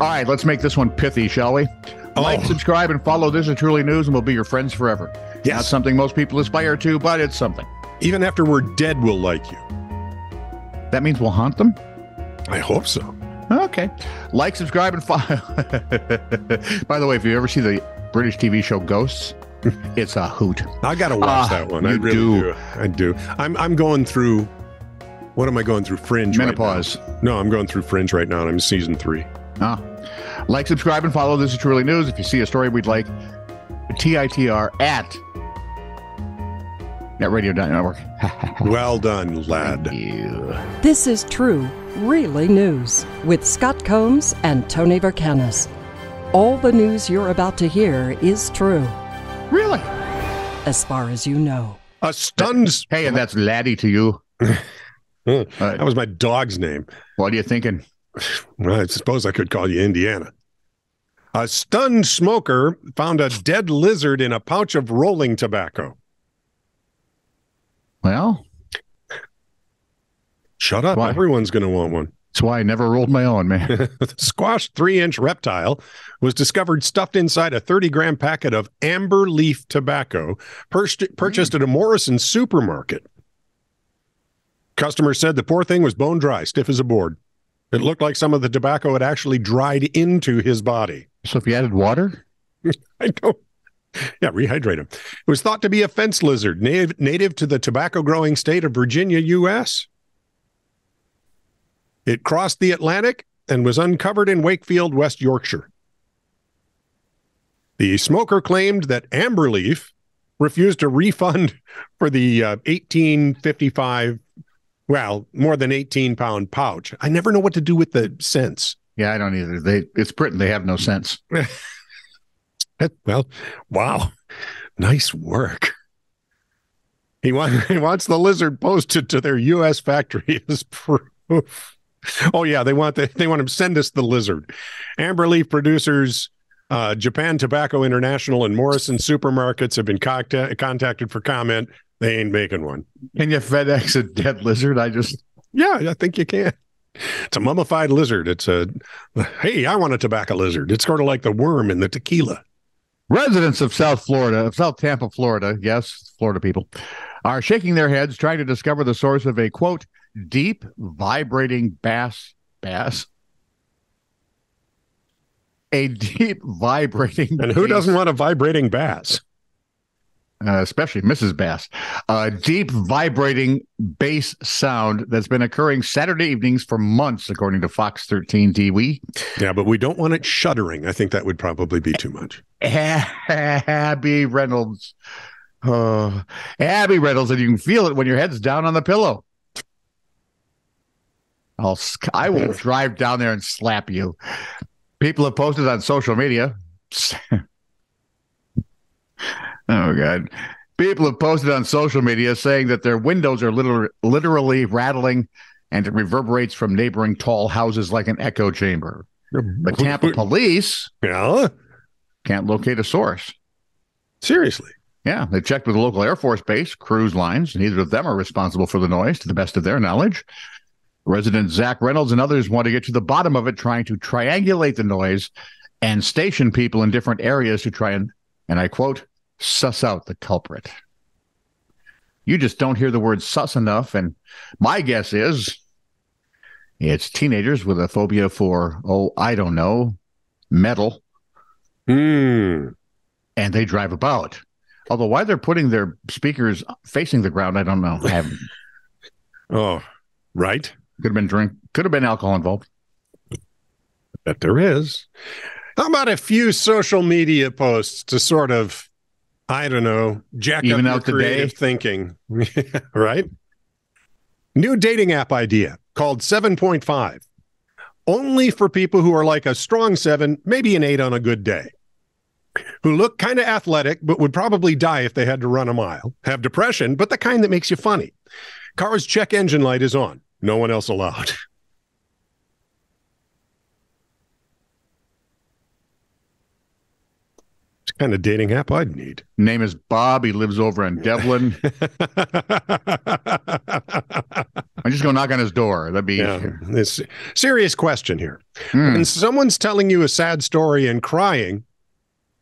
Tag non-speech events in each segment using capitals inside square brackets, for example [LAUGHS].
All right, let's make this one pithy, shall we? Like, Oh. subscribe, and follow This Is Truly News, and we'll be your friends forever. Not Yes. something most people aspire to, but it's something. Even after we're dead, we'll like you. That means we'll haunt them? I hope so. Okay. Like, subscribe, and follow. [LAUGHS] By the way, if you ever see the British TV show Ghosts, [LAUGHS] it's a hoot. I gotta watch Ah, that one. I really do. do. I do. I'm I'm going through. What am I going through? Fringe. right Menopause. now. no, I'm going through Fringe right now. and I'm season three. Ah. Like, subscribe, and follow This Is Truly News. If you see a story we'd like, TITR at netradio.network. [LAUGHS] Well done, lad. Thank you. This is true, really news with Scott Combs and Tony Vercanis. All the news you're about to hear is true, Really? as far as you know. A stunned. Hey, and that's Laddie to you. [LAUGHS] That was my dog's name. what are you thinking? Well, I suppose I could call you Indiana. A stunned smoker found a dead lizard in a pouch of rolling tobacco. Well, Shut up. Why? Everyone's going to want one. that's why I never rolled my own, man. [LAUGHS] the squash three inch reptile was discovered stuffed inside a 30 gram packet of amber leaf tobacco purchased, purchased at a Morrison supermarket. Customers said the poor thing was bone dry, stiff as a board. It looked like some of the tobacco had actually dried into his body. so if you added water, [LAUGHS] I know. Yeah, rehydrate him. It was thought to be a fence lizard, native, native to the tobacco growing state of Virginia, U.S. It crossed the Atlantic and was uncovered in Wakefield, West Yorkshire. The smoker claimed that Amberleaf refused to refund [LAUGHS] for the uh, 1855, well, more than 18 pound pouch. I never know what to do with the cents. yeah, I don't either. They it's Britain. They have no sense. [LAUGHS] Well, wow. Nice work. He, want, [LAUGHS] he wants the lizard posted to their U.S. factory [LAUGHS] as proof. Oh yeah, they want the, they want him to send us the lizard. Amberleaf producers, uh, Japan Tobacco International, and Morrison supermarkets have been contact, contacted for comment. They ain't making one. Can you FedEx a dead lizard? I just Yeah, I think you can. It's a mummified lizard. It's a hey, I want a tobacco lizard. It's sort of like the worm in the tequila. Residents of South Florida, of South Tampa, Florida, yes, Florida people, are shaking their heads trying to discover the source of a quote, deep vibrating bass bass. A deep vibrating And who bass- doesn't want a vibrating bass? Uh, especially Mrs. Bass, a deep vibrating bass sound that's been occurring Saturday evenings for months, according to Fox 13 TV. Yeah, but we don't want it shuddering. I think that would probably be too much. [LAUGHS] Abby Reynolds. Oh, Abby Reynolds, and you can feel it when your head's down on the pillow. I'll, I will [LAUGHS] drive down there and slap you. People have posted on social media. [LAUGHS] oh, God. People have posted on social media saying that their windows are literally, literally rattling and it reverberates from neighboring tall houses like an echo chamber. The Tampa police Yeah, can't locate a source. seriously. Yeah, they checked with the local Air Force base, cruise lines. Neither of them are responsible for the noise, to the best of their knowledge. Resident Zach Reynolds and others want to get to the bottom of it, trying to triangulate the noise and station people in different areas to try and, and I quote, suss out the culprit. You just don't hear the word sus enough. And my guess is it's teenagers with a phobia for, oh, I don't know, metal Hmm. and they drive about. Although why they're putting their speakers facing the ground, I don't know. I [LAUGHS] Oh, right. could have been drink, could have been alcohol involved. Bet there is. How about a few social media posts to sort of, I don't know, jack Even up out your the day? creative thinking, [LAUGHS] right? New dating app idea called 7.5. Only for people who are like a strong seven, maybe an eight on a good day. Who look kind of athletic, but would probably die if they had to run a mile. Have depression, but the kind that makes you funny. Car's check engine light is on. No one else allowed. [LAUGHS] kind of dating app I'd need. Name is Bob. He lives over in Devlin. [LAUGHS] I'm just going to knock on his door. That'd be yeah, this serious question here. Hmm. When someone's telling you a sad story and crying,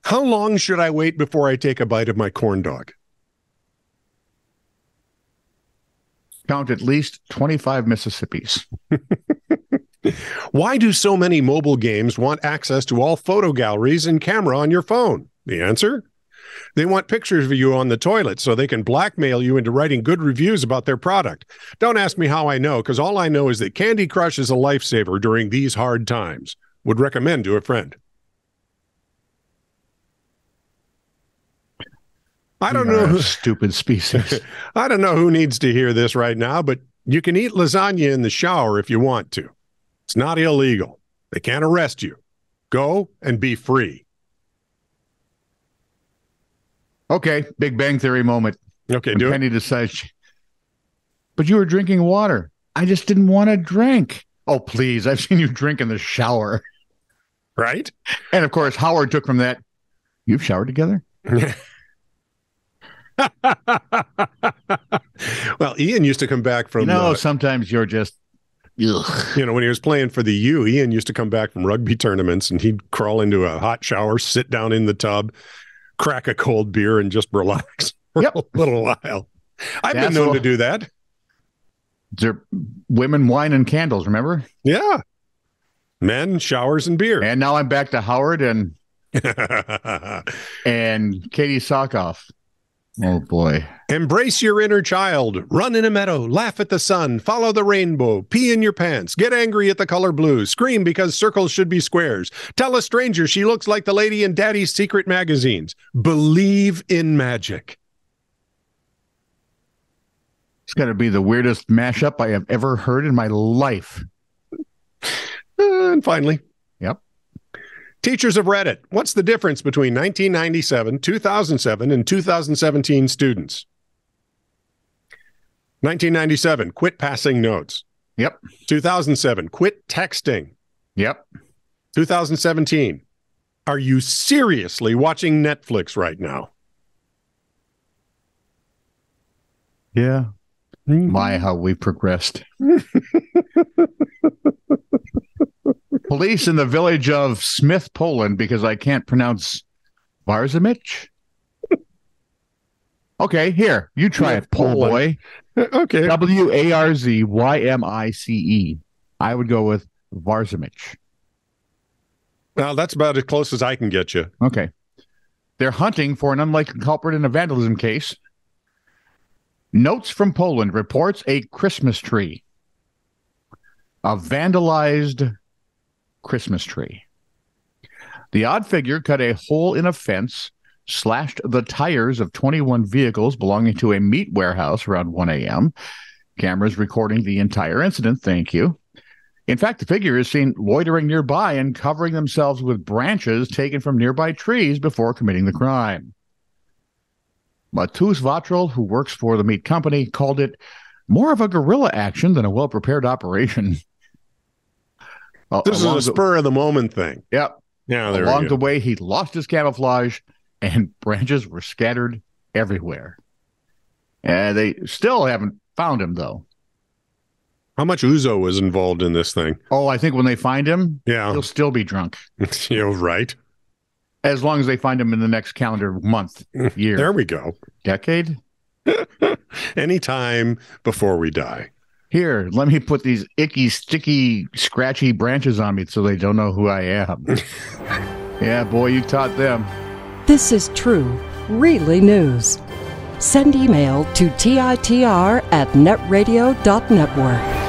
how long should I wait before I take a bite of my corn dog? Count at least 25 Mississippis. [LAUGHS] Why do so many mobile games want access to all photo galleries and camera on your phone? The answer? They want pictures of you on the toilet so they can blackmail you into writing good reviews about their product. Don't ask me how I know, because all I know is that Candy Crush is a lifesaver during these hard times. Would recommend to a friend. I don't know. a Stupid species. [LAUGHS] I don't know who needs to hear this right now, but you can eat lasagna in the shower if you want to. It's not illegal. They can't arrest you. Go and be free. Okay, Big Bang Theory moment. Okay, When do it. Penny decides, but you were drinking water. I just didn't want to drink. Oh, please. I've seen you drink in the shower. Right? And of course, Howard took from that, you've showered together? [LAUGHS] well, Ian used to come back from, you know, uh, sometimes you're just, ugh. you know, when he was playing for the U, Ian used to come back from rugby tournaments and he'd crawl into a hot shower, sit down in the tub, crack a cold beer, and just relax for Yep. a little while. I've That's been known all- to do that. They're women, wine, and candles, remember? Yeah. Men, showers, and beer. And now I'm back to Howard and [LAUGHS] and Katee Sackhoff. Oh boy. Embrace your inner child. Run in a meadow. Laugh at the sun. Follow the rainbow. Pee in your pants. Get angry at the color blue. Scream because circles should be squares. Tell a stranger she looks like the lady in Daddy's secret magazines. Believe in magic. It's got to be the weirdest mashup I have ever heard in my life. And finally, Yep. Teachers of Reddit. What's the difference between 1997, 2007, and 2017 students? 1997, quit passing notes. Yep. 2007, quit texting. Yep. 2017. Are you seriously watching Netflix right now? Yeah. Mm-hmm. My, how we progressed. [LAUGHS] Police in the village of Smith, Poland, because I can't pronounce Varzimich. Okay, here, you try it, pole boy. [LAUGHS] Okay. W A R Z Y M I C E. I would go with Varzimich. Well, that's about as close as I can get you. Okay. They're hunting for an unlikely culprit in a vandalism case. Notes from Poland reports a Christmas tree. A vandalized Christmas tree. The odd figure cut a hole in a fence, slashed the tires of 21 vehicles belonging to a meat warehouse around 1 a.m. Cameras recording the entire incident. Thank you. In fact, the figure is seen loitering nearby and covering themselves with branches taken from nearby trees before committing the crime. Matus Vatral, who works for the meat company, called it more of a guerrilla action than a well prepared operation. [LAUGHS] Well, This is a the- spur of the moment thing. Yep. Yeah, there Along the way, he lost his camouflage and [LAUGHS] branches were scattered everywhere. And they still haven't found him, though. How much Ouzo was involved in this thing? Oh, I think when they find him, Yeah, he'll still be drunk. [LAUGHS] you're right. As long as they find him in the next calendar month, [LAUGHS] year, There we go. decade. Anytime before we die. Here, let me put these icky, sticky, scratchy branches on me so they don't know who I am. [LAUGHS] yeah, boy, you taught them. This is true, really news. Send email to TITR at netradio.network.